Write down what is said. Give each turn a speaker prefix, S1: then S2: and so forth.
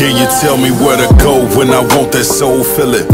S1: Can you tell me where to go when I want that soul feeling?